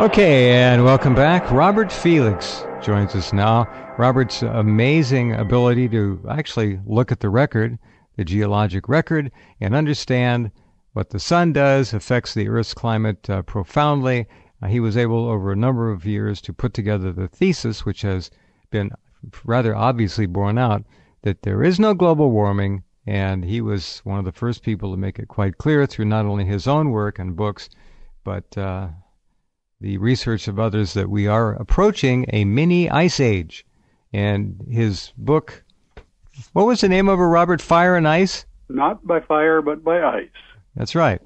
Okay, and welcome back. Robert Felix joins us now. Robert's amazing ability to actually look at the record, the geologic record, and understand what the sun does affects the Earth's climate uh, profoundly. Uh, he was able, over a number of years, to put together the thesis, which has been rather obviously borne out, that there is no global warming, and he was one of the first people to make it quite clear through not only his own work and books, but uh, the research of others that we are approaching a mini ice age. And his book, what was the name of it, Robert? Fire and Ice? Not by fire, but by ice. That's right.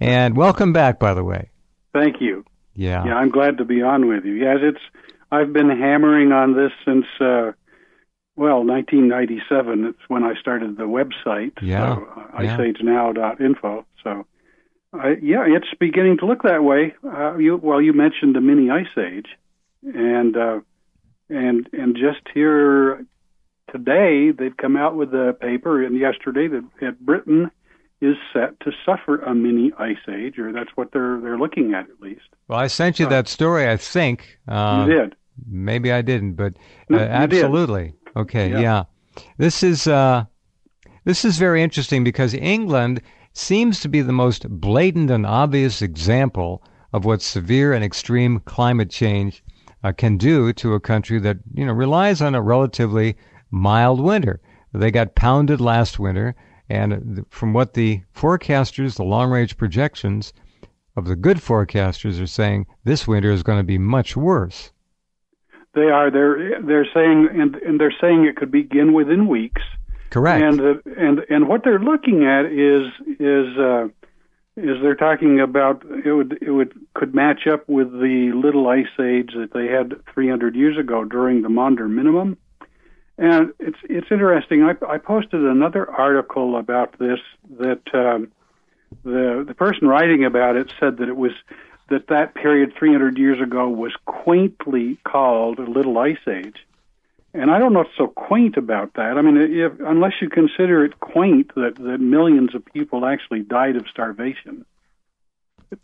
And welcome back, by the way. Thank you. Yeah. Yeah, I'm glad to be on with you. Yes, it's. I've been hammering on this since, uh, well, 1997. It's when I started the website. Yeah. So, uh, iceagenow.info. So uh, yeah, it's beginning to look that way. Uh, you, well, you mentioned the mini ice age, and uh, and and just here today they've come out with a paper, and yesterday that, that Britain is set to suffer a mini ice age, or that's what they're they're looking at at least. Well, I sent you that story. I think uh, you did. Maybe I didn't, but no, absolutely. Did. Okay, yeah. yeah. This is uh, this is very interesting because England seems to be the most blatant and obvious example of what severe and extreme climate change uh, can do to a country that you know relies on a relatively mild winter. They got pounded last winter, and from what the forecasters, the long-range projections of the good forecasters are saying, this winter is going to be much worse. They are. They're they're saying, and, and they're saying it could begin within weeks. Correct. And uh, and and what they're looking at is is uh, is they're talking about it would it would could match up with the little ice age that they had 300 years ago during the Maunder minimum. And it's it's interesting. I, I posted another article about this that um, the the person writing about it said that it was that that period 300 years ago was quaintly called a little ice age and I don't know what's so quaint about that. I mean, if, unless you consider it quaint that, that millions of people actually died of starvation.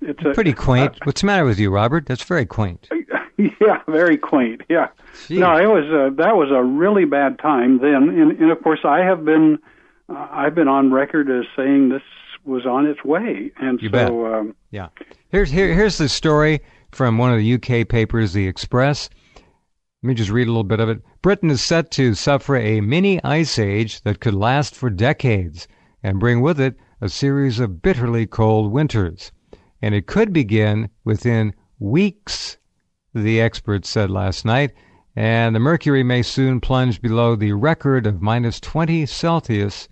It's a, pretty quaint. Uh, What's the matter with you, Robert? That's very quaint. Yeah, very quaint. Yeah. Jeez. No, it was a, that was a really bad time then, and, and of course I have been uh, I've been on record as saying this was on its way, and you so bet. Um, yeah. Here's here, here's the story from one of the UK papers, The Express. Let me just read a little bit of it. Britain is set to suffer a mini ice age that could last for decades and bring with it a series of bitterly cold winters. And it could begin within weeks the experts said last night, and the mercury may soon plunge below the record of minus 20 Celsius.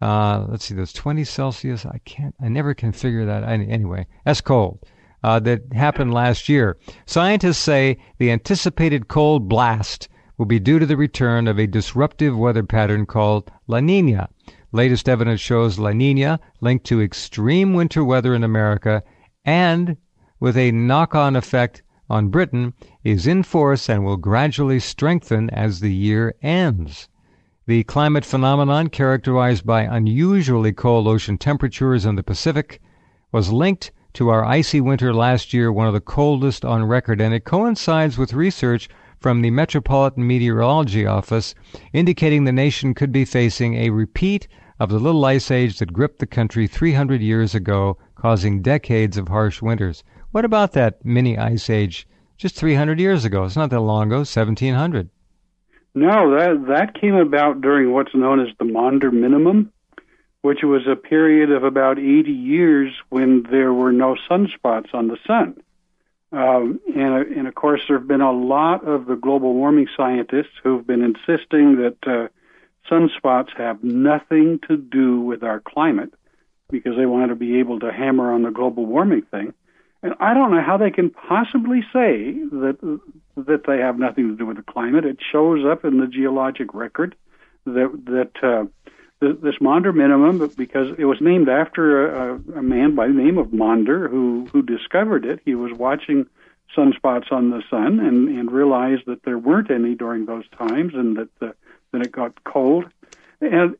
Uh, let's see, that's 20 Celsius. I can't, I never can figure that. Anyway, that's cold. Uh, that happened last year. Scientists say the anticipated cold blast will be due to the return of a disruptive weather pattern called La Nina. Latest evidence shows La Nina linked to extreme winter weather in America and with a knock on effect on Britain is in force and will gradually strengthen as the year ends. The climate phenomenon, characterized by unusually cold ocean temperatures in the Pacific, was linked to our icy winter last year, one of the coldest on record, and it coincides with research from the Metropolitan Meteorology Office indicating the nation could be facing a repeat of the little ice age that gripped the country 300 years ago, causing decades of harsh winters. What about that mini ice age just 300 years ago? It's not that long ago, 1700. No, that that came about during what's known as the Maunder minimum, which was a period of about 80 years when there were no sunspots on the sun. Um, and, and of course, there have been a lot of the global warming scientists who've been insisting that uh, sunspots have nothing to do with our climate because they want to be able to hammer on the global warming thing. And I don't know how they can possibly say that that they have nothing to do with the climate. It shows up in the geologic record that that uh, this Maunder minimum, because it was named after a, a man by the name of Maunder who who discovered it. He was watching sunspots on the sun and and realized that there weren't any during those times, and that the, that it got cold, and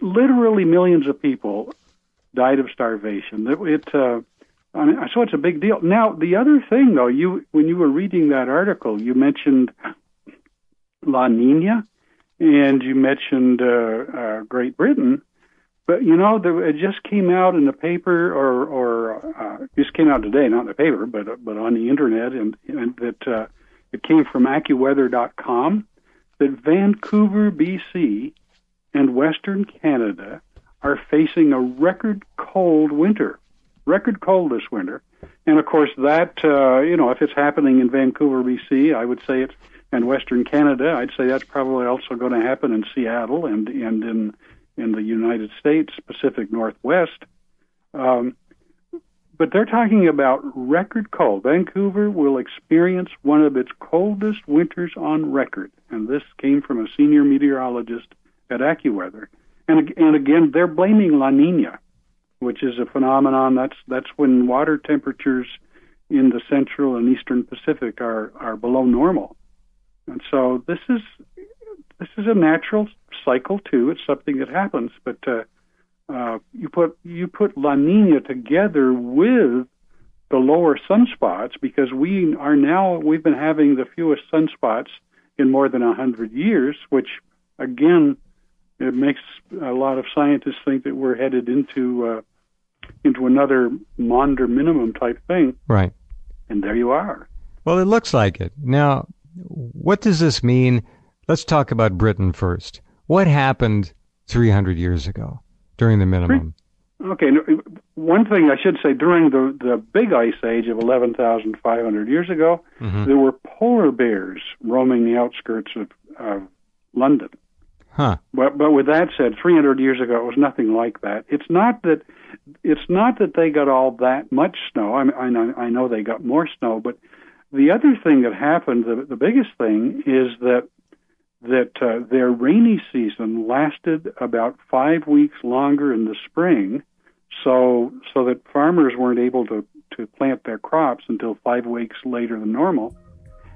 literally millions of people died of starvation. It, it uh, I mean, so it's a big deal. Now, the other thing, though, you when you were reading that article, you mentioned La Nina, and you mentioned uh, uh, Great Britain. But you know, there, it just came out in the paper, or or uh, just came out today, not in the paper, but but on the internet, and, and that uh, it came from AccuWeather.com that Vancouver, BC, and Western Canada are facing a record cold winter, record cold this winter, and of course that uh, you know if it's happening in Vancouver, BC, I would say it's and Western Canada, I'd say that's probably also going to happen in Seattle and and in in the United States, Pacific Northwest. Um, but they're talking about record cold. Vancouver will experience one of its coldest winters on record, and this came from a senior meteorologist at AccuWeather. And and again, they're blaming La Nina, which is a phenomenon that's that's when water temperatures in the central and eastern Pacific are are below normal. And so this is this is a natural cycle too. It's something that happens, but uh, uh, you put you put La Nina together with the lower sunspots because we are now we've been having the fewest sunspots in more than a hundred years, which again it makes a lot of scientists think that we're headed into uh, into another Maunder minimum type thing. Right. And there you are. Well, it looks like it. Now, what does this mean? Let's talk about Britain first. What happened 300 years ago during the minimum? Okay, one thing I should say during the the big ice age of 11,500 years ago, mm-hmm. there were polar bears roaming the outskirts of, of London. Huh. But but with that said, 300 years ago it was nothing like that. It's not that it's not that they got all that much snow. I mean, I know, I know they got more snow, but the other thing that happened, the, the biggest thing, is that that uh, their rainy season lasted about five weeks longer in the spring, so so that farmers weren't able to to plant their crops until five weeks later than normal,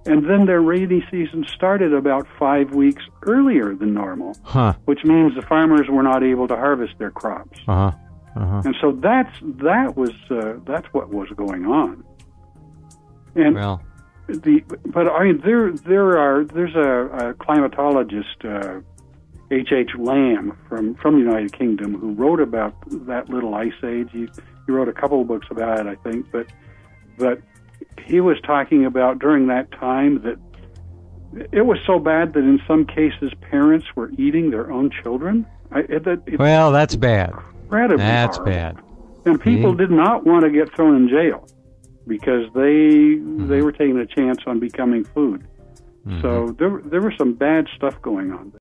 and then their rainy season started about five weeks earlier than normal, huh. which means the farmers were not able to harvest their crops. Uh-huh. Uh-huh. And so that's that was uh, that's what was going on. And well, the but I mean there there are there's a, a climatologist uh, H. H. Lamb from from the United Kingdom who wrote about that little ice age. He he wrote a couple of books about it, I think, but but he was talking about during that time that it was so bad that in some cases parents were eating their own children. I, it, it, well, that's bad. Incredibly that's horrible. bad. And people did not want to get thrown in jail because they mm-hmm. they were taking a chance on becoming food. Mm-hmm. So there there was some bad stuff going on there.